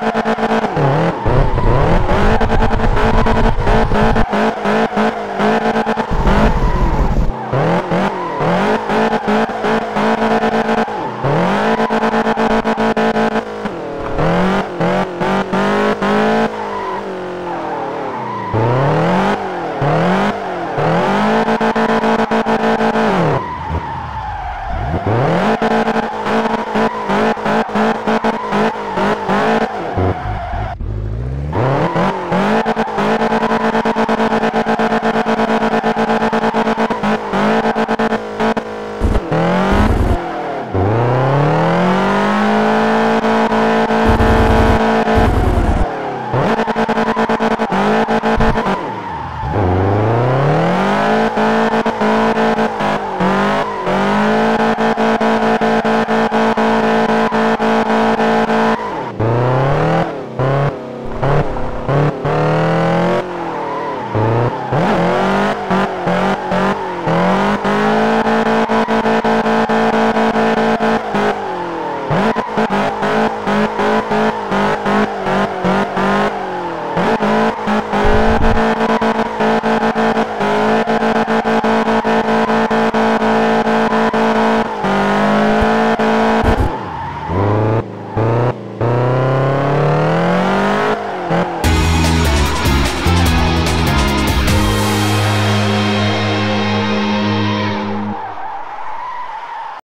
thank